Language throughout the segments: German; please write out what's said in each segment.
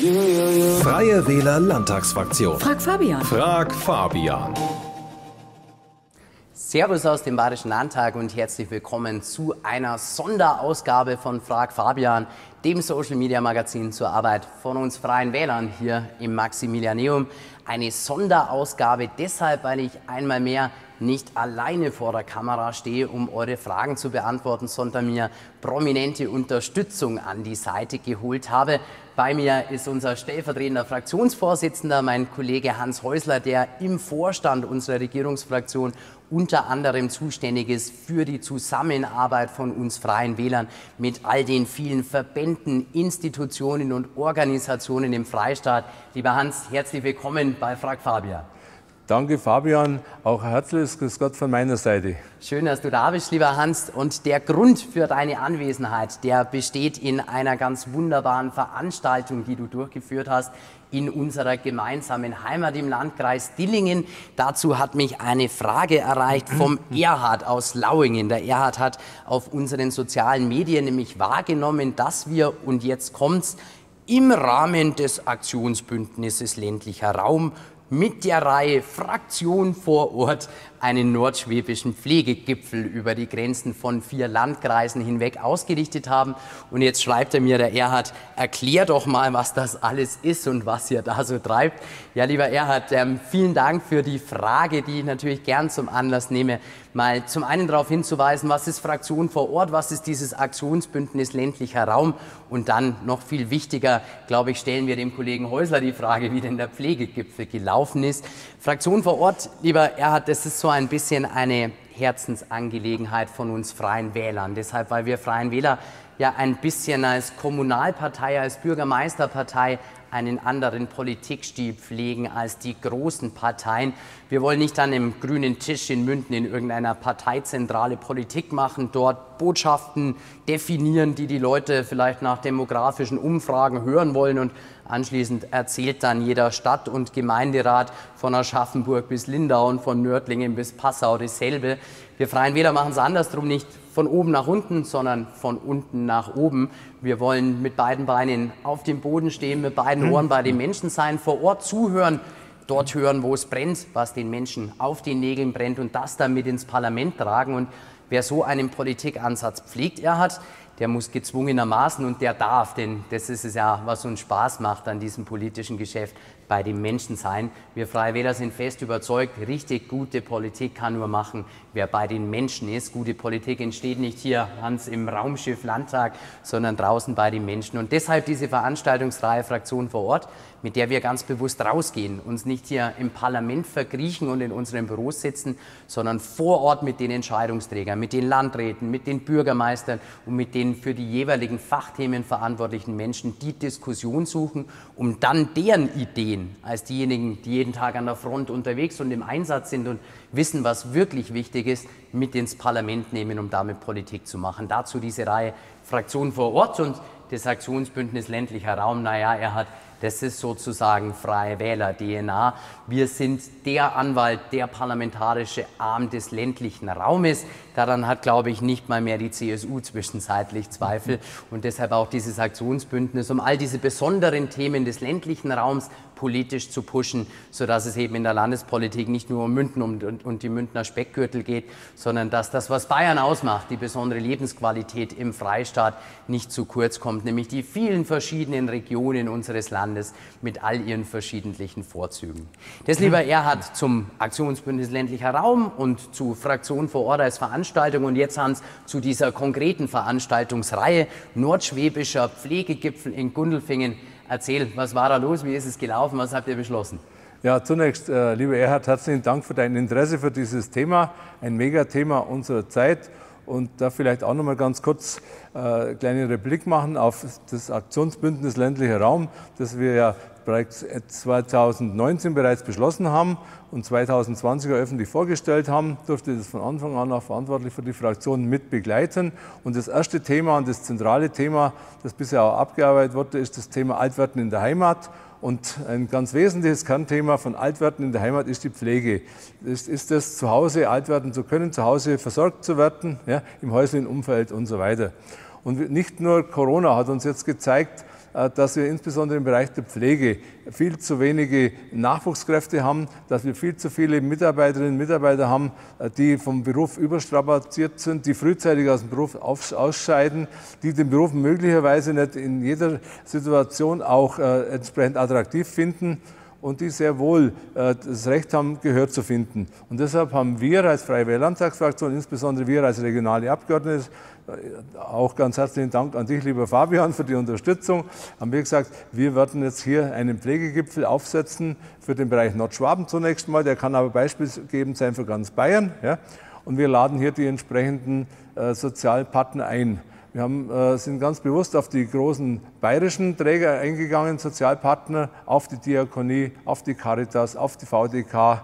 Freie Wähler Landtagsfraktion. Frag Fabian. Frag Fabian. Servus aus dem Bayerischen Landtag und herzlich willkommen zu einer Sonderausgabe von Frag Fabian, dem Social Media Magazin zur Arbeit von uns Freien Wählern hier im Maximilianeum. Eine Sonderausgabe deshalb, weil ich einmal mehr nicht alleine vor der Kamera stehe, um eure Fragen zu beantworten, sondern mir prominente Unterstützung an die Seite geholt habe. Bei mir ist unser stellvertretender Fraktionsvorsitzender, mein Kollege Hans Häusler, der im Vorstand unserer Regierungsfraktion unter anderem zuständig ist für die Zusammenarbeit von uns Freien Wählern mit all den vielen Verbänden, Institutionen und Organisationen im Freistaat. Lieber Hans, herzlich willkommen bei Frag Fabian. Danke, Fabian. Auch herzliches Grüß Gott von meiner Seite. Schön, dass du da bist, lieber Hans. Und der Grund für deine Anwesenheit, der besteht in einer ganz wunderbaren Veranstaltung, die du durchgeführt hast in unserer gemeinsamen Heimat im Landkreis Dillingen. Dazu hat mich eine Frage erreicht vom Erhard aus Lauingen. Der Erhard hat auf unseren sozialen Medien nämlich wahrgenommen, dass wir, und jetzt kommt's, im Rahmen des Aktionsbündnisses ländlicher Raum mit der Reihe Fraktion vor Ort einen nordschwäbischen Pflegegipfel über die Grenzen von vier Landkreisen hinweg ausgerichtet haben. Und jetzt schreibt er mir, der Erhard, erklär doch mal, was das alles ist und was ihr da so treibt. Ja, lieber Erhard, ähm, vielen Dank für die Frage, die ich natürlich gern zum Anlass nehme, mal zum einen darauf hinzuweisen, was ist Fraktion vor Ort, was ist dieses Aktionsbündnis ländlicher Raum und dann noch viel wichtiger, glaube ich, stellen wir dem Kollegen Häusler die Frage, wie denn der Pflegegipfel gelaufen ist. Fraktion vor Ort, lieber Erhard, das ist so ein bisschen eine Herzensangelegenheit von uns Freien Wählern. Deshalb, weil wir Freien Wähler ja ein bisschen als Kommunalpartei, als Bürgermeisterpartei einen anderen Politikstil pflegen als die großen Parteien. Wir wollen nicht an einem grünen Tisch in München in irgendeiner parteizentrale Politik machen, dort Botschaften definieren, die die Leute vielleicht nach demografischen Umfragen hören wollen und anschließend erzählt dann jeder Stadt- und Gemeinderat von Aschaffenburg bis Lindau und von Nördlingen bis Passau dasselbe. Wir Freien Wähler machen es andersrum, nicht von oben nach unten, sondern von unten nach oben. Wir wollen mit beiden Beinen auf dem Boden stehen, mit beiden Ohren bei den Menschen sein, vor Ort zuhören, dort hören, wo es brennt, was den Menschen auf den Nägeln brennt und das dann mit ins Parlament tragen. Und wer so einen Politikansatz pflegt, er hat, der muss gezwungenermaßen und der darf, denn das ist es ja, was uns Spaß macht an diesem politischen Geschäft, bei den Menschen sein. Wir Freie Wähler sind fest überzeugt, richtig gute Politik kann nur machen, wer bei den Menschen ist. Gute Politik entsteht nicht hier, Hans, im Raumschiff Landtag, sondern draußen bei den Menschen. Und deshalb diese Veranstaltungsreihe Fraktion vor Ort, mit der wir ganz bewusst rausgehen, uns nicht hier im Parlament verkriechen und in unseren Büros sitzen, sondern vor Ort mit den Entscheidungsträgern, mit den Landräten, mit den Bürgermeistern und mit den für die jeweiligen Fachthemen verantwortlichen Menschen die Diskussion suchen, um dann deren Ideen sehen als diejenigen, die jeden Tag an der Front unterwegs und im Einsatz sind und wissen, was wirklich wichtig ist, mit ins Parlament nehmen, um damit Politik zu machen. Dazu diese Reihe Fraktionen vor Ort und das Aktionsbündnis ländlicher Raum. Naja, er hat das ist sozusagen freie Wähler-DNA. Wir sind der Anwalt, der parlamentarische Arm des ländlichen Raumes. Daran hat, glaube ich, nicht mal mehr die CSU zwischenzeitlich Zweifel. Und deshalb auch dieses Aktionsbündnis, um all diese besonderen Themen des ländlichen Raums politisch zu pushen, sodass es eben in der Landespolitik nicht nur um München und, und, und die Münchner Speckgürtel geht, sondern dass das, was Bayern ausmacht, die besondere Lebensqualität im Freistaat, nicht zu kurz kommt, nämlich die vielen verschiedenen Regionen unseres Landes mit all ihren verschiedentlichen Vorzügen. Das, lieber Erhard, zum Aktionsbündnis ländlicher Raum und zu Fraktion vor Ort als Veranstaltung und jetzt, Hans, zu dieser konkreten Veranstaltungsreihe Nordschwäbischer Pflegegipfel in Gundelfingen Erzähl, was war da los? Wie ist es gelaufen? Was habt ihr beschlossen? Ja, zunächst, äh, lieber Erhard, herzlichen Dank für dein Interesse für dieses Thema, ein Megathema unserer Zeit. Und da vielleicht auch noch mal ganz kurz äh, kleinen Replik machen auf das Aktionsbündnis ländlicher Raum, das wir ja bereits 2019 bereits beschlossen haben und 2020 öffentlich vorgestellt haben, durfte das von Anfang an auch verantwortlich für die Fraktion mit begleiten. Und das erste Thema und das zentrale Thema, das bisher auch abgearbeitet wurde, ist das Thema Altwerden in der Heimat. Und ein ganz wesentliches Kernthema von Altwerden in der Heimat ist die Pflege. Ist, ist es, zu Hause alt werden zu können, zu Hause versorgt zu werden, ja, im häuslichen Umfeld und so weiter. Und nicht nur Corona hat uns jetzt gezeigt, dass wir insbesondere im Bereich der Pflege viel zu wenige Nachwuchskräfte haben, dass wir viel zu viele Mitarbeiterinnen und Mitarbeiter haben, äh, die vom Beruf überstrapaziert sind, die frühzeitig aus dem Beruf ausscheiden, die den Beruf möglicherweise nicht in jeder Situation auch äh, entsprechend attraktiv finden und die sehr wohl äh, das Recht haben, Gehör zu finden. Und deshalb haben wir als Freie Landtagsfraktion, insbesondere wir als regionale Abgeordnete, äh, auch ganz herzlichen Dank an dich, lieber Fabian, für die Unterstützung. Haben wir gesagt, wir werden jetzt hier einen Pflegegipfel aufsetzen für den Bereich Nordschwaben zunächst mal. Der kann aber beispielgebend sein für ganz Bayern. Ja? Und wir laden hier die entsprechenden äh, Sozialpartner ein. Wir haben, äh, sind ganz bewusst auf die großen bayerischen Träger eingegangen, Sozialpartner, auf die Diakonie, auf die Caritas, auf die VDK.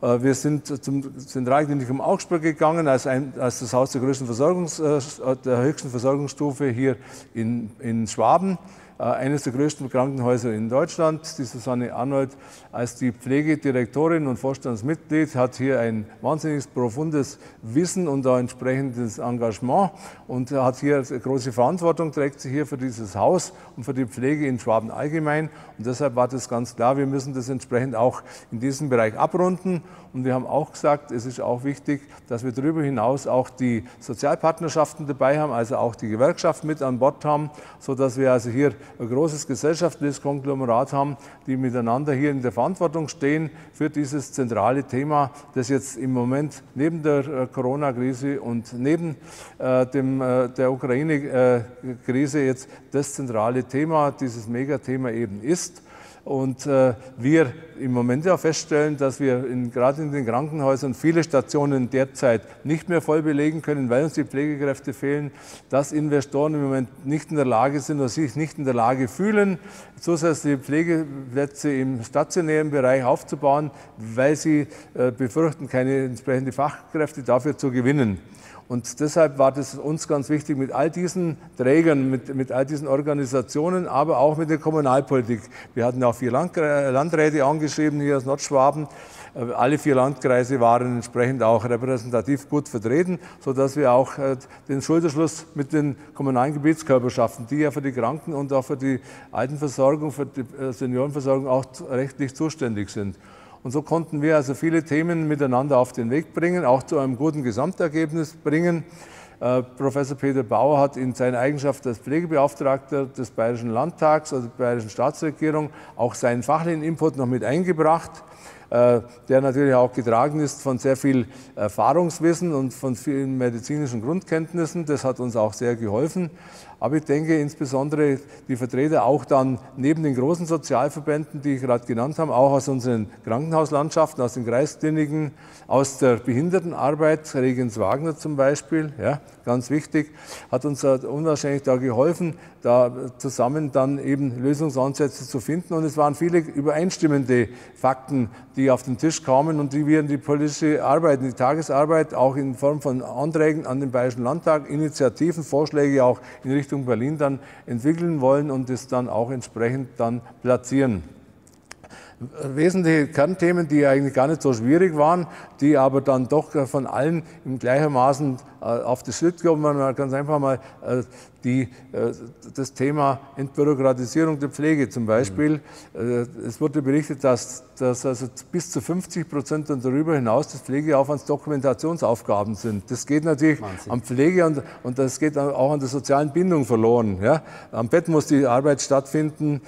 Äh, wir sind zum Zentralklinikum Augsburg gegangen, als, ein, als das Haus der, größten Versorgungs, äh, der höchsten Versorgungsstufe hier in, in Schwaben. Äh, eines der größten Krankenhäuser in Deutschland. Die Susanne Arnold als die Pflegedirektorin und Vorstandsmitglied hat hier ein wahnsinnig profundes Wissen und ein entsprechendes Engagement und hat hier große Verantwortung, trägt sie hier für dieses Haus und für die Pflege in Schwaben allgemein. Und deshalb war das ganz klar, wir müssen das entsprechend auch in diesem Bereich abrunden. Und wir haben auch gesagt, es ist auch wichtig, dass wir darüber hinaus auch die Sozialpartnerschaften dabei haben, also auch die Gewerkschaften mit an Bord haben, sodass wir also hier ein großes gesellschaftliches Konglomerat haben, die miteinander hier in der Verantwortung stehen für dieses zentrale Thema, das jetzt im Moment neben der äh, Corona-Krise und neben äh, dem, äh, der Ukraine-Krise jetzt das zentrale Thema, dieses Megathema eben ist. Und äh, wir im Moment ja feststellen, dass wir in, gerade in den Krankenhäusern viele Stationen derzeit nicht mehr voll belegen können, weil uns die Pflegekräfte fehlen, dass Investoren im Moment nicht in der Lage sind oder sich nicht in der Lage fühlen, zusätzliche Pflegeplätze im stationären Bereich aufzubauen, weil sie äh, befürchten, keine entsprechenden Fachkräfte dafür zu gewinnen. Und deshalb war das uns ganz wichtig, mit all diesen Trägern, mit, mit all diesen Organisationen, aber auch mit der Kommunalpolitik. Wir hatten auch vier Landräte angeschrieben hier aus Nordschwaben. Äh, alle vier Landkreise waren entsprechend auch repräsentativ gut vertreten, sodass wir auch äh, den Schulterschluss mit den kommunalen Gebietskörperschaften, die ja für die Kranken- und auch für die Altenversorgung, für die äh, Seniorenversorgung auch rechtlich zuständig sind. Und so konnten wir also viele Themen miteinander auf den Weg bringen, auch zu einem guten Gesamtergebnis bringen. Äh, Professor Peter Bauer hat in seiner Eigenschaft als Pflegebeauftragter des Bayerischen Landtags oder der Bayerischen Staatsregierung auch seinen fachlichen Input noch mit eingebracht, der natürlich auch getragen ist von sehr viel Erfahrungswissen und von vielen medizinischen Grundkenntnissen. Das hat uns auch sehr geholfen. Aber ich denke insbesondere die Vertreter auch dann neben den großen Sozialverbänden, die ich gerade genannt habe, auch aus unseren Krankenhauslandschaften, aus den Kreiskliniken, aus der Behindertenarbeit, Regens Wagner zum Beispiel, ja, ganz wichtig, hat uns unwahrscheinlich da geholfen, da zusammen dann eben Lösungsansätze zu finden. Und es waren viele übereinstimmende Fakten, die auf den Tisch kamen und die wir in die politische Arbeit, in die Tagesarbeit auch in Form von Anträgen an den Bayerischen Landtag, Initiativen, Vorschläge auch in Richtung Berlin dann entwickeln wollen und es dann auch entsprechend dann platzieren wesentliche Kernthemen, die eigentlich gar nicht so schwierig waren, die aber dann doch von allen im gleichermaßen äh, auf das Schritt kommen. Man ganz einfach mal äh, die, äh, das Thema Entbürokratisierung der Pflege zum Beispiel. Mhm. Es wurde berichtet, dass, dass also bis zu 50 Prozent und darüber hinaus des Pflegeaufwands Dokumentationsaufgaben sind. Das geht natürlich Wahnsinn. am Pflege und, und das geht auch an der sozialen Bindung verloren. Ja? Am Bett muss die Arbeit stattfinden,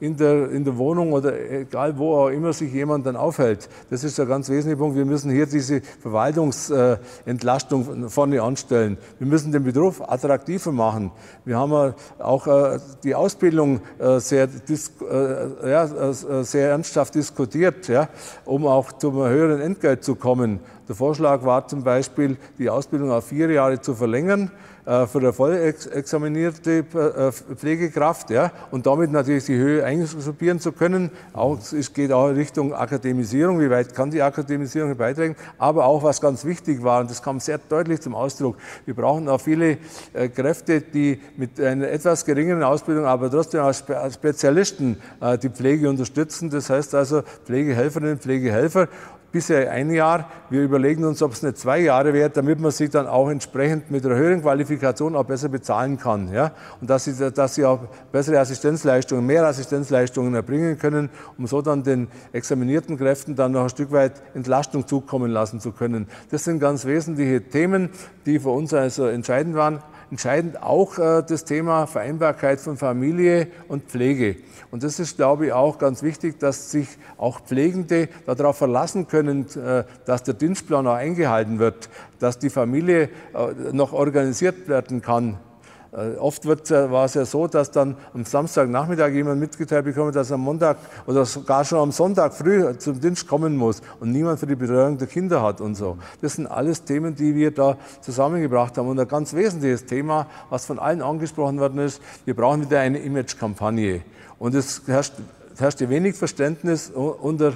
in der, in der Wohnung oder egal wo auch immer sich jemand dann aufhält. Das ist ein ganz wesentlicher Punkt. Wir müssen hier diese Verwaltungsentlastung vorne anstellen. Wir müssen den Beruf attraktiver machen. Wir haben auch äh, die Ausbildung äh, sehr, äh, sehr ernsthaft diskutiert, um auch zum höheren Entgelt zu kommen. Der Vorschlag war zum Beispiel, die Ausbildung auf vier Jahre zu verlängern äh, für eine voll examinierte äh, Pflegekraft ja, und damit natürlich die Höhe einsortieren zu können. Auch, es geht auch in Richtung Akademisierung, wie weit kann die Akademisierung beitragen, aber auch was ganz wichtig war, und das kam sehr deutlich zum Ausdruck, wir brauchen auch viele äh, Kräfte, die mit einer etwas geringeren Ausbildung, aber trotzdem als Spezialisten die Pflege unterstützen. Das heißt also Pflegehelferinnen, Pflegehelfer bisher ein Jahr. Wir überlegen uns, ob es nicht zwei Jahre wird, damit man sich dann auch entsprechend mit einer höheren Qualifikation auch besser bezahlen kann. Ja? Und dass sie, dass sie auch bessere Assistenzleistungen, mehr Assistenzleistungen erbringen können, um so dann den examinierten Kräften dann noch ein Stück weit Entlastung zukommen lassen zu können. Das sind ganz wesentliche Themen, die für uns also entscheidend waren. Entscheidend auch äh, das Thema Vereinbarkeit von Familie und Pflege. Und das ist, glaube ich, auch ganz wichtig, dass sich auch Pflegende darauf verlassen können, äh, dass der Dienstplan auch eingehalten wird, dass die Familie äh, noch organisiert werden kann oft wird, war es ja so, dass dann am Samstagnachmittag jemand mitgeteilt bekommt, dass am Montag oder sogar schon am Sonntag früh zum Dienst kommen muss und niemand für die Betreuung der Kinder hat und so. Das sind alles Themen, die wir da zusammengebracht haben. Und ein ganz wesentliches Thema, was von allen angesprochen worden ist, wir brauchen wieder eine Imagekampagne. Und es herrscht herrschte wenig Verständnis unter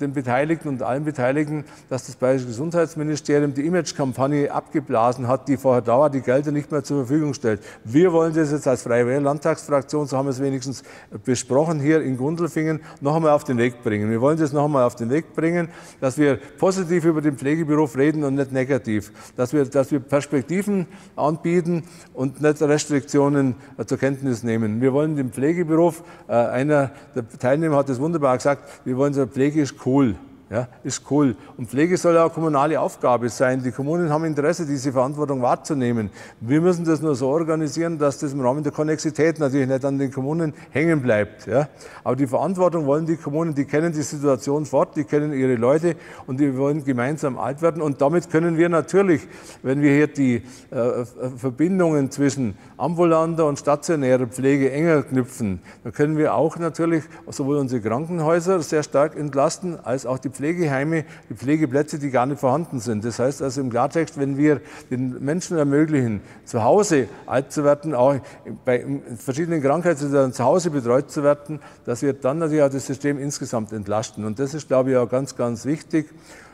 den Beteiligten und allen Beteiligten, dass das Bayerische Gesundheitsministerium die Imagekampagne abgeblasen hat, die vorher da war, die Gelder nicht mehr zur Verfügung stellt. Wir wollen das jetzt als Freie Landtagsfraktion, so haben wir es wenigstens besprochen, hier in Gundelfingen noch einmal auf den Weg bringen. Wir wollen das noch einmal auf den Weg bringen, dass wir positiv über den Pflegeberuf reden und nicht negativ. Dass wir, dass wir Perspektiven anbieten und nicht Restriktionen zur Kenntnis nehmen. Wir wollen den Pflegeberuf, äh, einer der Teilnehmer hat es wunderbar gesagt, wir wollen sagen, Pflege ist cool. Ja, ist cool. Und Pflege soll ja auch kommunale Aufgabe sein. Die Kommunen haben Interesse, diese Verantwortung wahrzunehmen. Wir müssen das nur so organisieren, dass das im Rahmen der Konnexität natürlich nicht an den Kommunen hängen bleibt. Ja. Aber die Verantwortung wollen die Kommunen, die kennen die Situation fort, die kennen ihre Leute und die wollen gemeinsam alt werden. Und damit können wir natürlich, wenn wir hier die äh, Verbindungen zwischen ambulanter und stationärer Pflege enger knüpfen, dann können wir auch natürlich sowohl unsere Krankenhäuser sehr stark entlasten, als auch die Pflegeheime, die Pflegeplätze, die gar nicht vorhanden sind. Das heißt also im Klartext, wenn wir den Menschen ermöglichen, zu Hause alt zu werden, auch bei verschiedenen Krankheiten zu Hause betreut zu werden, dass wir dann natürlich auch das System insgesamt entlasten. Und das ist, glaube ich, auch ganz, ganz wichtig.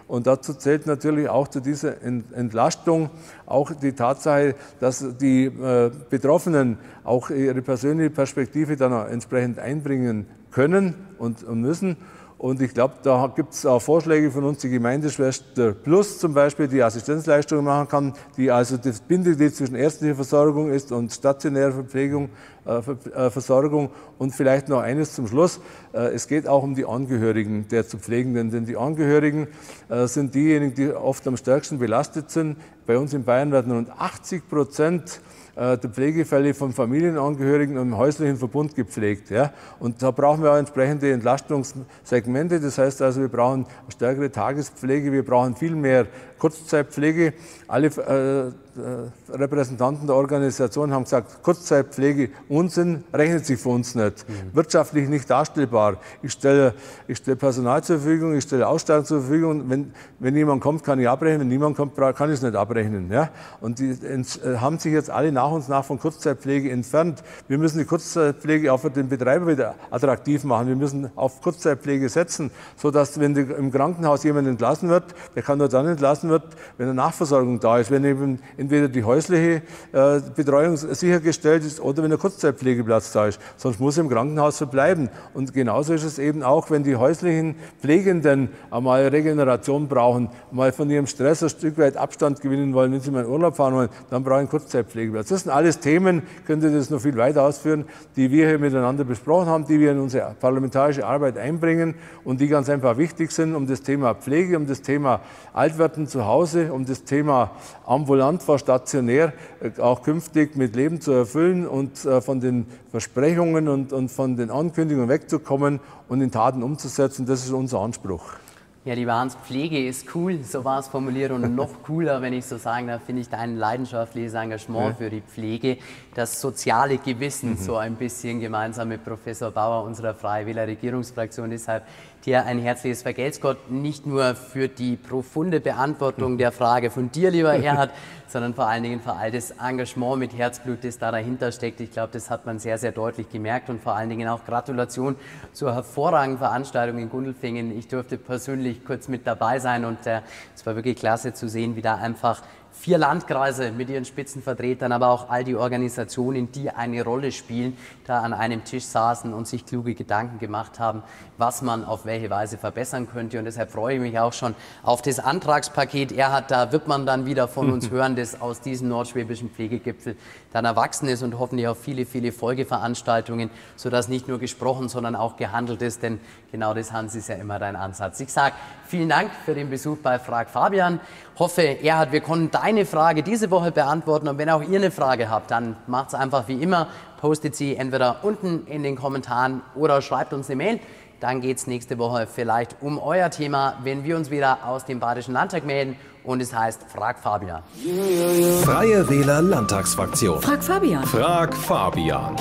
Und dazu zählt natürlich auch zu dieser Entlastung auch die Tatsache, dass die äh, Betroffenen auch ihre persönliche Perspektive dann entsprechend einbringen können und müssen. Und ich glaube, da gibt es auch Vorschläge von uns, die Gemeindeschwester Plus zum Beispiel, die Assistenzleistungen machen kann, die also das Bindeglied zwischen ärztlicher Versorgung ist und stationärer Verpflegung, äh, äh, Versorgung. Und vielleicht noch eines zum Schluss. Äh, es geht auch um die Angehörigen der zu Pflegenden, denn die Angehörigen äh, sind diejenigen, die oft am stärksten belastet sind. Bei uns in Bayern werden rund 80 Prozent äh, der Pflegefälle von Familienangehörigen und im häuslichen Verbund gepflegt. Ja? Und da brauchen wir auch entsprechende Entlastungssegmente. Das heißt also, wir brauchen stärkere Tagespflege, wir brauchen viel mehr Kurzzeitpflege. Alle äh, äh, Repräsentanten der Organisation haben gesagt, Kurzzeitpflege, Unsinn, rechnet sich für uns nicht. Mhm. Wirtschaftlich nicht darstellbar. Ich stelle, ich stelle Personal zur Verfügung, ich stelle Ausstattung zur Verfügung. Wenn, wenn jemand kommt, kann ich abrechnen. Wenn niemand kommt, kann ich es nicht abrechnen. Ja? Und die äh, haben sich jetzt alle nach und nach von Kurzzeitpflege entfernt. Wir müssen die Kurzzeitpflege auch für den Betreiber wieder attraktiv machen. Wir müssen auf Kurzzeitpflege setzen, sodass, wenn im Krankenhaus jemand entlassen wird, der kann nur dann entlassen wird, wenn eine Nachversorgung da ist, wenn eben entweder die häusliche äh, Betreuung sichergestellt ist oder wenn ein Kurzzeitpflegeplatz da ist. Sonst muss er im Krankenhaus verbleiben. Und genauso ist es eben auch, wenn die häuslichen Pflegenden einmal Regeneration brauchen, mal von ihrem Stress ein Stück weit Abstand gewinnen wollen, wenn sie mal in Urlaub fahren wollen, dann brauchen einen Kurzzeitpflegeplatz. Das sind alles Themen, könnte das noch viel weiter ausführen, die wir hier miteinander besprochen haben, die wir in unsere parlamentarische Arbeit einbringen und die ganz einfach wichtig sind, um das Thema Pflege, um das Thema Altwerden zu Hause, um das Thema ambulant vor stationär äh, auch künftig mit Leben zu erfüllen und äh, von den Versprechungen und, und von den Ankündigungen wegzukommen und in Taten umzusetzen. Das ist unser Anspruch. Ja, lieber Hans, Pflege ist cool, so war es formuliert und noch cooler, wenn ich so sagen darf, finde ich dein leidenschaftliches Engagement ja. für die Pflege, das soziale Gewissen mhm. so ein bisschen gemeinsam mit Professor Bauer unserer Freie Wähler Regierungsfraktion. Deshalb dir ein herzliches Vergelt's Gott, nicht nur für die profunde Beantwortung der Frage von dir, lieber Erhard, sondern vor allen Dingen für all das Engagement mit Herzblut, das da dahinter steckt. Ich glaube, das hat man sehr, sehr deutlich gemerkt und vor allen Dingen auch Gratulation zur hervorragenden Veranstaltung in Gundelfingen. Ich durfte persönlich kurz mit dabei sein und äh, es war wirklich klasse zu sehen, wie da einfach vier Landkreise mit ihren Spitzenvertretern, aber auch all die Organisationen, die eine Rolle spielen, da an einem Tisch saßen und sich kluge Gedanken gemacht haben, was man auf welche Weise verbessern könnte. Und deshalb freue ich mich auch schon auf das Antragspaket. Er hat, da wird man dann wieder von uns hören, das aus diesem nordschwäbischen Pflegegipfel dann erwachsen ist und hoffentlich auf viele, viele Folgeveranstaltungen, sodass nicht nur gesprochen, sondern auch gehandelt ist. Denn genau das, Hans, ist ja immer dein Ansatz. Ich sage vielen Dank für den Besuch bei Frag Fabian. Hoffe, Erhard, wir konnten deine Frage diese Woche beantworten. Und wenn auch ihr eine Frage habt, dann macht es einfach wie immer. Postet sie entweder unten in den Kommentaren oder schreibt uns eine Mail. Dann geht es nächste Woche vielleicht um euer Thema, wenn wir uns wieder aus dem Badischen Landtag melden und es heißt Frag Fabian. Freie Wähler Landtagsfraktion. Frag Fabian. Frag Fabian.